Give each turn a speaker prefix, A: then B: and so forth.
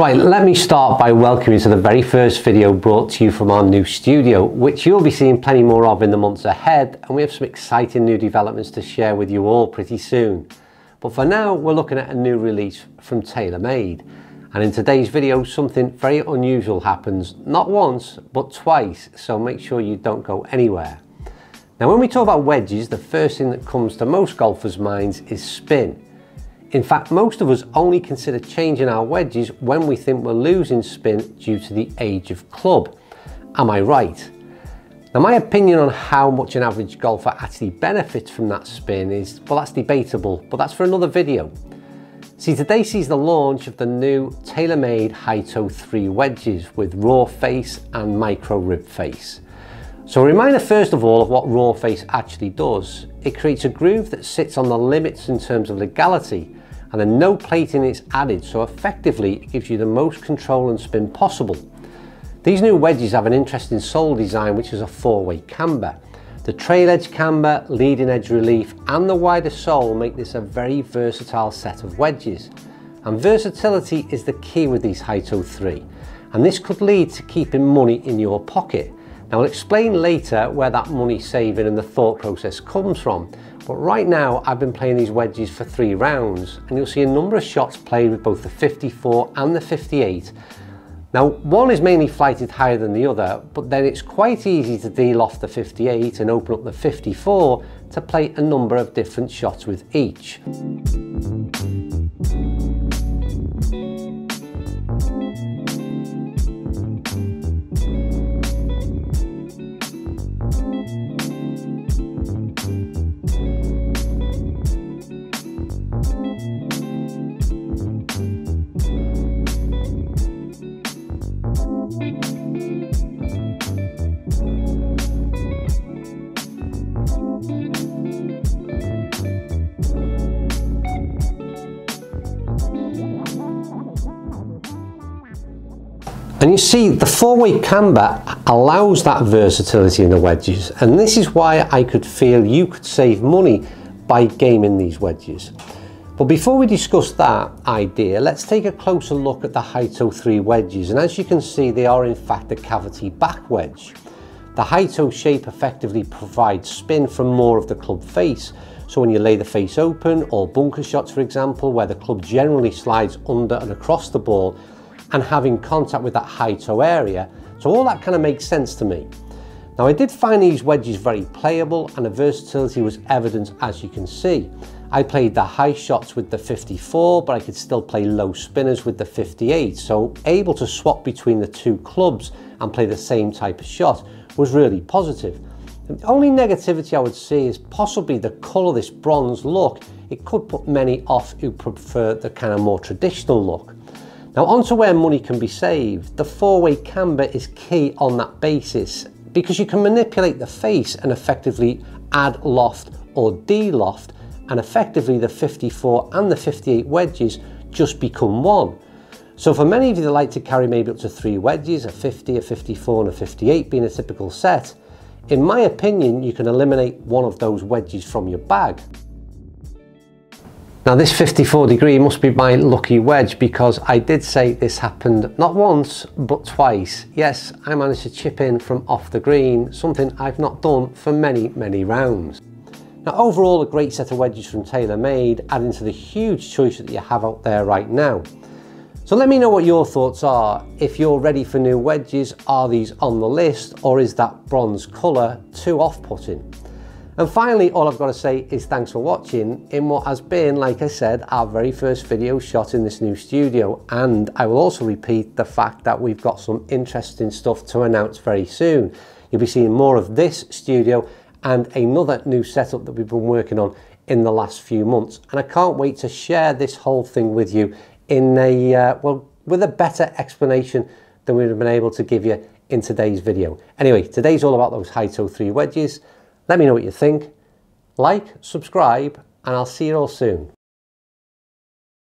A: Right, let me start by welcoming you to the very first video brought to you from our new studio, which you'll be seeing plenty more of in the months ahead, and we have some exciting new developments to share with you all pretty soon. But for now, we're looking at a new release from TaylorMade. And in today's video, something very unusual happens, not once, but twice, so make sure you don't go anywhere. Now, when we talk about wedges, the first thing that comes to most golfers' minds is spin. In fact, most of us only consider changing our wedges when we think we're losing spin due to the age of club. Am I right? Now my opinion on how much an average golfer actually benefits from that spin is, well that's debatable, but that's for another video. See today sees the launch of the new TaylorMade Hi-Toe 3 wedges with raw face and micro rib face. So a reminder first of all of what raw face actually does. It creates a groove that sits on the limits in terms of legality and then no plating is added so effectively it gives you the most control and spin possible. These new wedges have an interesting sole design which is a four-way camber. The trail edge camber, leading edge relief and the wider sole make this a very versatile set of wedges. And versatility is the key with these Hi-Toe 3 and this could lead to keeping money in your pocket. Now I'll explain later where that money saving and the thought process comes from but right now I've been playing these wedges for three rounds and you'll see a number of shots played with both the 54 and the 58. Now one is mainly flighted higher than the other but then it's quite easy to de-loft the 58 and open up the 54 to play a number of different shots with each. And you see the four-way camber allows that versatility in the wedges and this is why I could feel you could save money by gaming these wedges. But before we discuss that idea, let's take a closer look at the Hi-Toe 3 wedges and as you can see they are in fact a cavity back wedge. The Hi-Toe shape effectively provides spin from more of the club face so when you lay the face open or bunker shots for example where the club generally slides under and across the ball and having contact with that high toe area. So all that kind of makes sense to me. Now I did find these wedges very playable and the versatility was evident as you can see. I played the high shots with the 54 but I could still play low spinners with the 58 so able to swap between the two clubs and play the same type of shot was really positive. The only negativity I would see is possibly the colour this bronze look. It could put many off who prefer the kind of more traditional look. Now onto where money can be saved. The four-way camber is key on that basis because you can manipulate the face and effectively add loft or de-loft and effectively the 54 and the 58 wedges just become one. So for many of you that like to carry maybe up to three wedges, a 50, a 54 and a 58 being a typical set, in my opinion you can eliminate one of those wedges from your bag. Now this 54 degree must be my lucky wedge because I did say this happened not once but twice. Yes, I managed to chip in from off the green, something I've not done for many, many rounds. Now overall a great set of wedges from TaylorMade adding to the huge choice that you have out there right now. So let me know what your thoughts are. If you're ready for new wedges, are these on the list or is that bronze colour too off-putting? And finally, all I've got to say is thanks for watching in what has been, like I said, our very first video shot in this new studio. And I will also repeat the fact that we've got some interesting stuff to announce very soon. You'll be seeing more of this studio and another new setup that we've been working on in the last few months. And I can't wait to share this whole thing with you in a, uh, well, with a better explanation than we've been able to give you in today's video. Anyway, today's all about those Hi-Toe 3 wedges. Let me know what you think. Like, subscribe, and I'll see you all soon.